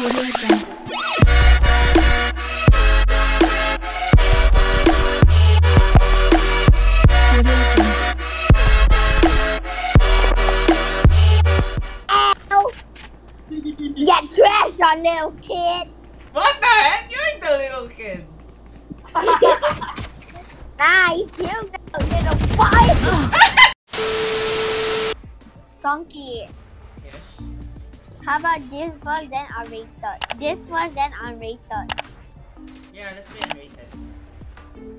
Audio Jungle. Get trash, you little kid! What the heck? You're the little kid. nice, you go, little boy! Sonky, Yes. How about this one then unrated? This one then unrated. Yeah, let's be unrated.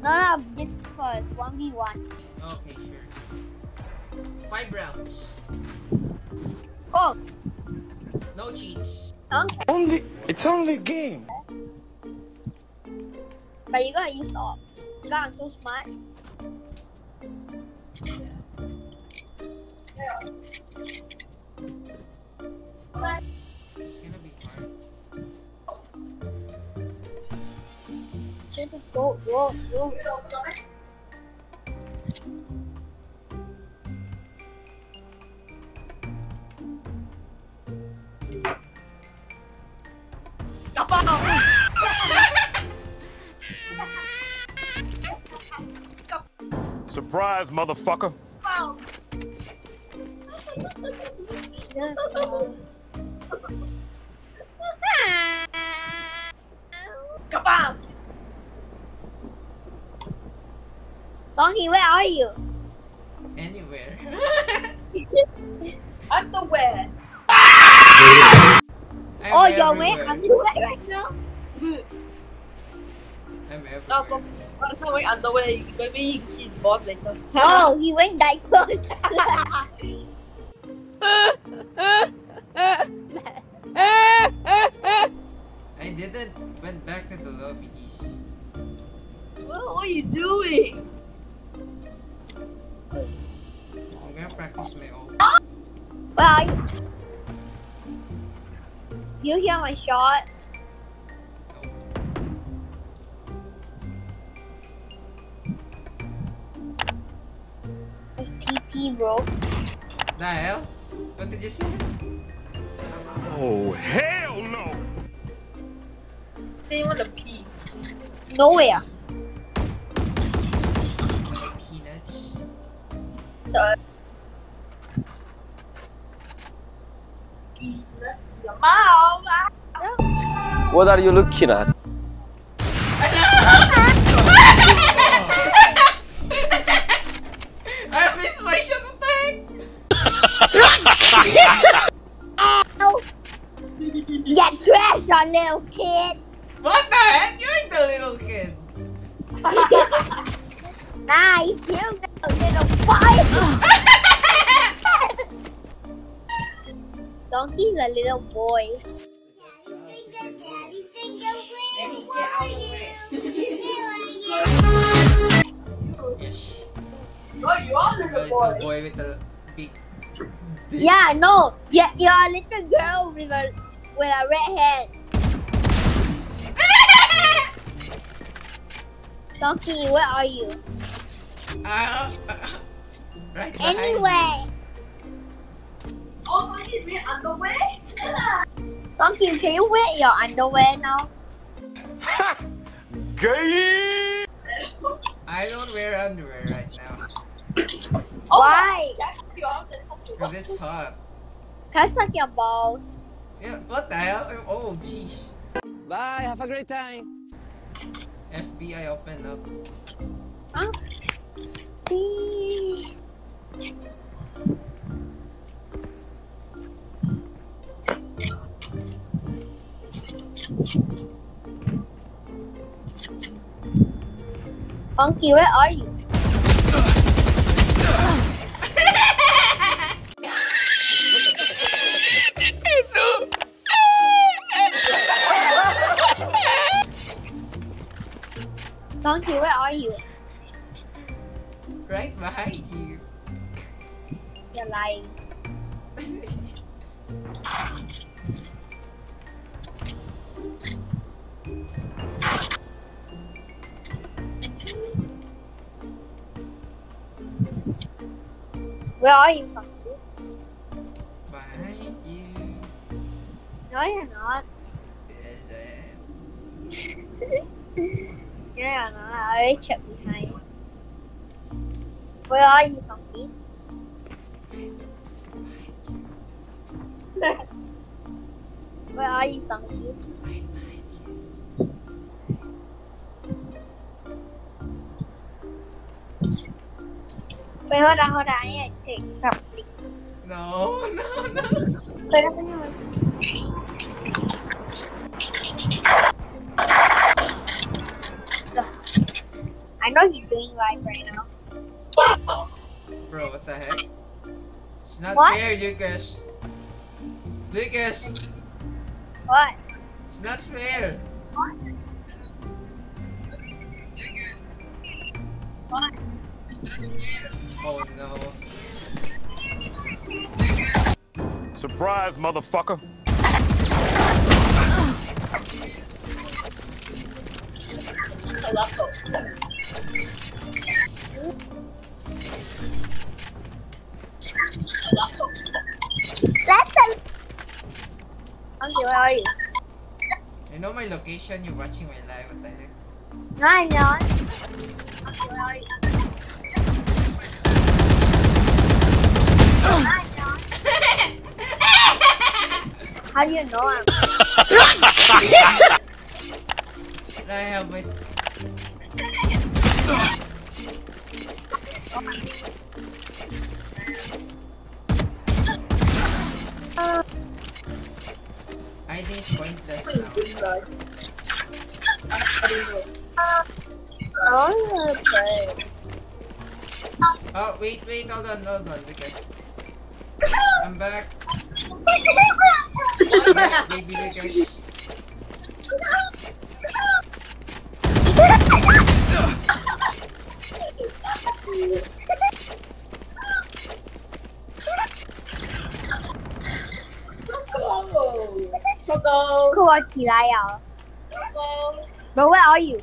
No, no, this first, 1v1. Okay, sure. Five rounds. Oh, No cheats. okay. Only it's only a game. But you gotta use all. You gotta so smart. It's Surprise, motherfucker. Songhi, where are you? Anywhere. Underwear. I'm oh, you're everywhere. wearing underwear right now? I'm everywhere. No, but I'm not wearing underwear. Maybe you can see his balls later. Oh, he wearing diapers. You hear my shot? It's TP, bro. The hell? What did you say? Oh hell no! Say you want to pee. Nowhere. Peanuts. Pee. Your. What are you looking at? I missed my shot. What the heck? Get trash, you little kid! What the heck? You're the little kid. nice, you go, little boy! Donkey's a little boy. Yes. Oh, you are a The, little the boy. boy with the big. Yeah, no, yeah, you're a little girl with a with a red hair. Donkey, where are you? Ah, right. Anyway, Oh, so he's wearing underwear? Donkey, can you wear your underwear now? Ha! Gay! I don't wear underwear right now Oh, Why? that's your arm, there's something. because it's hot. Can I suck your balls? Yeah, what the hell? Oh, geez. Bye, have a great time. FBI open up. Huh? Donkey, where are you? Donkey, where are you? Right behind you. You're lying. Where are you, Donkey? behind you. No, you're not. Yeah, no, I already checked behind. Where are you, Sonky? Where are you, Sonky? Wait, hold on, hold on. I need to take something. No, no, no. Wait, hold on. I know he's doing live right now. Bro, what the heck? It's not What? fair, Lucas. Lucas, What? it's not fair. What? Oh no. Surprise, motherfucker. A laptop. That's a. Where are you? You know my location, you're watching my live, what the heck? No, I'm not. Okay, where are you? How do you know I'm? I have my... I think it's pointless now. Oh, okay. Oh, wait, wait, hold on, hold on, because... I'm back. Yes, baby Lucas. Coco. Coco. 扣我起来呀！ Coco. But where are you?